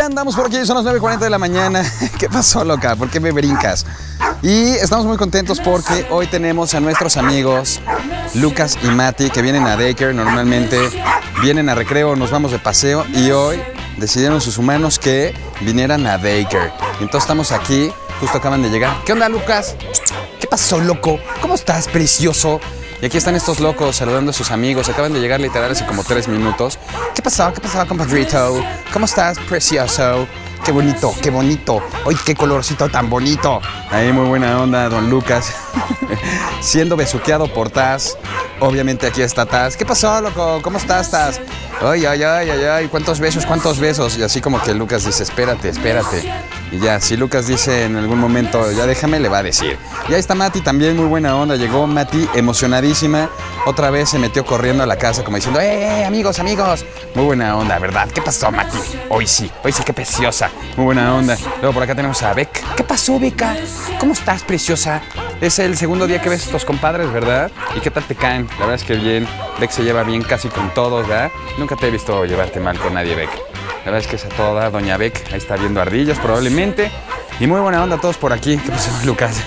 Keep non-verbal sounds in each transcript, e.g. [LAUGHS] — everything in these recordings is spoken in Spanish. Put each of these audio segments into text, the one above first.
andamos por aquí, son las 9.40 de la mañana. [LAUGHS] ¿Qué pasó, loca? ¿Por qué me brincas? Y estamos muy contentos porque hoy tenemos a nuestros amigos Lucas y Mati que vienen a Daycare. Normalmente vienen a recreo, nos vamos de paseo y hoy decidieron sus humanos que vinieran a Daycare. Entonces estamos aquí, justo acaban de llegar. ¿Qué onda, Lucas? ¿Qué pasó, loco? ¿Cómo estás, precioso? Y aquí están estos locos saludando a sus amigos. Acaban de llegar literal hace como tres minutos. ¿Qué pasó? ¿Qué pasó, compadrito? ¿Cómo estás, precioso? Qué bonito, qué bonito. ¡Ay, qué colorcito tan bonito! Ahí muy buena onda, don Lucas. [LAUGHS] Siendo besuqueado por Taz. Obviamente aquí está Taz. ¿Qué pasó, loco? ¿Cómo estás, Taz? Ay, ay, ay, ay, ay. ¿Cuántos besos, cuántos besos? Y así como que Lucas dice, espérate, espérate. Y ya, si Lucas dice en algún momento, ya déjame, le va a decir. Y ahí está Mati también, muy buena onda. Llegó Mati emocionadísima. Otra vez se metió corriendo a la casa como diciendo, ¡eh, amigos, amigos! Muy buena onda, ¿verdad? ¿Qué pasó, Mati? Hoy sí, hoy sí, qué preciosa. Muy buena onda. Luego por acá tenemos a Beck. ¿Qué pasó, Beca? ¿Cómo estás, preciosa? Es el segundo día que ves a estos compadres, ¿verdad? ¿Y qué tal te caen? La verdad es que bien. Beck se lleva bien casi con todos, ¿verdad? Nunca te he visto llevarte mal con nadie, Beck. La verdad es que es a toda Doña Beck. Ahí está viendo ardillas probablemente. Y muy buena onda todos por aquí. ¿Qué pasó, [LAUGHS] Lucas?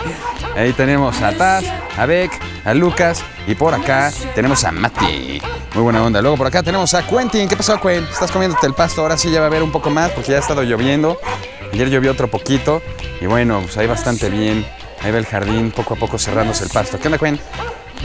[LAUGHS] Ahí tenemos a Taz, a Beck, a Lucas y por acá tenemos a Mati. Muy buena onda. Luego por acá tenemos a Quentin. ¿Qué pasó, Quentin? Estás comiéndote el pasto. Ahora sí ya va a haber un poco más porque ya ha estado lloviendo. Ayer llovió otro poquito. Y bueno, pues ahí bastante bien. Ahí va el jardín poco a poco cerrándose el pasto. ¿Qué onda, Quentin?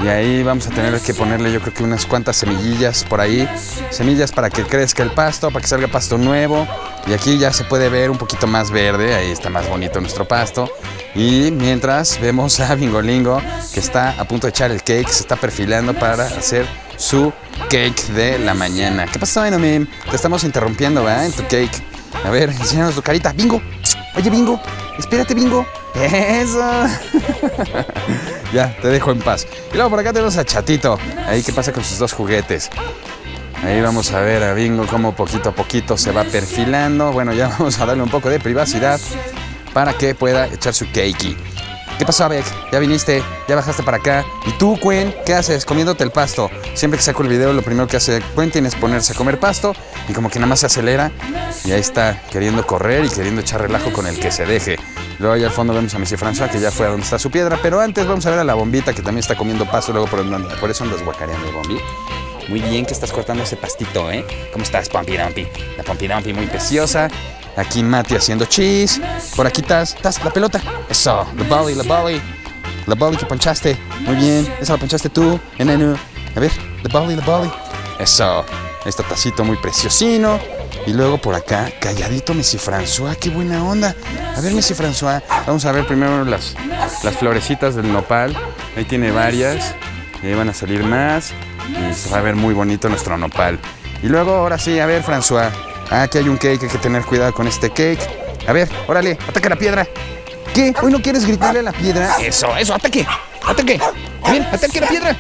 Y ahí vamos a tener que ponerle yo creo que unas cuantas semillillas por ahí. Semillas para que crezca el pasto, para que salga pasto nuevo. Y aquí ya se puede ver un poquito más verde, ahí está más bonito nuestro pasto. Y mientras vemos a Bingolingo que está a punto de echar el cake, se está perfilando para hacer su cake de la mañana. ¿Qué pasó, Enomim? Te estamos interrumpiendo, ¿verdad? En tu cake. A ver, enséñanos tu carita. Bingo. Oye, Bingo. Espérate, Bingo. Eso. [LAUGHS] ya, te dejo en paz. Y luego por acá tenemos a Chatito. Ahí qué pasa con sus dos juguetes. Ahí vamos a ver a Bingo cómo poquito a poquito se va perfilando. Bueno, ya [LAUGHS] vamos a darle un poco de privacidad para que pueda echar su cakey. ¿Qué pasó, Beck? ¿Ya viniste? ¿Ya bajaste para acá? ¿Y tú, Quen? ¿Qué haces? Comiéndote el pasto. Siempre que saco el video, lo primero que hace Quentin es ponerse a comer pasto y como que nada más se acelera y ahí está queriendo correr y queriendo echar relajo con el que se deje. Luego allá al fondo vemos a Messi François que ya fue a donde está su piedra, pero antes vamos a ver a la bombita que también está comiendo pasto, luego por, por eso andas guacareando, Bombi. Muy bien que estás cortando ese pastito, ¿eh? ¿Cómo estás, Pompi Dumpy? La Pompi Dumpy muy preciosa. Aquí Mati haciendo cheese. Por aquí estás, estás, la pelota. Eso, la volley, la volley. La volley que ponchaste. Muy bien, esa la ponchaste tú, enenu. A ver, la volley, la volley. Eso, este tacito muy preciosino. Y luego por acá, calladito Messi François, qué buena onda. A ver, Messi François, vamos a ver primero las, las florecitas del nopal. Ahí tiene varias. Ahí van a salir más. Y se va a ver muy bonito nuestro nopal. Y luego, ahora sí, a ver, François. Ah, aquí hay un cake, hay que tener cuidado con este cake. A ver, órale, ataca la piedra. ¿Qué? ¿Hoy no quieres gritarle a la piedra? Eso, eso, ataque, ataque. Bien, ataque la piedra.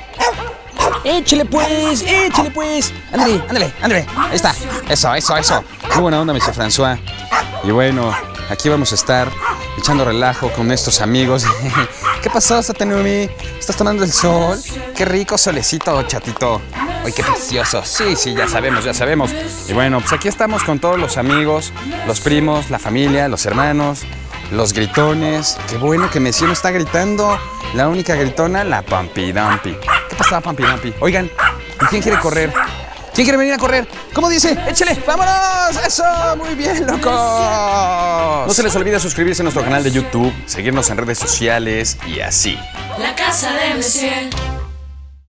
Échale pues, échale pues. Ándale, ándale, ándale. Ahí está. Eso, eso, eso. Qué buena onda, Mr. François. Y bueno, aquí vamos a estar echando relajo con estos amigos. [LAUGHS] ¿Qué pasó, Satanumi? ¿Estás tomando el sol? Qué rico solecito, chatito. ¡Ay, qué precioso! Sí, sí, ya sabemos, ya sabemos. Y bueno, pues aquí estamos con todos los amigos, los primos, la familia, los hermanos, los gritones. Qué bueno que Messi no está gritando. La única gritona, la Pampi Dumpy. ¿Qué pasaba, Pampi Dumpy? Oigan, ¿y quién quiere correr? ¿Quién quiere venir a correr? ¿Cómo dice? ¡Échale! ¡Vámonos! ¡Eso! ¡Muy bien, loco! No se les olvide suscribirse a nuestro canal de YouTube, seguirnos en redes sociales y así. La casa de Messier.